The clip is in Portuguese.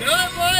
Bravo!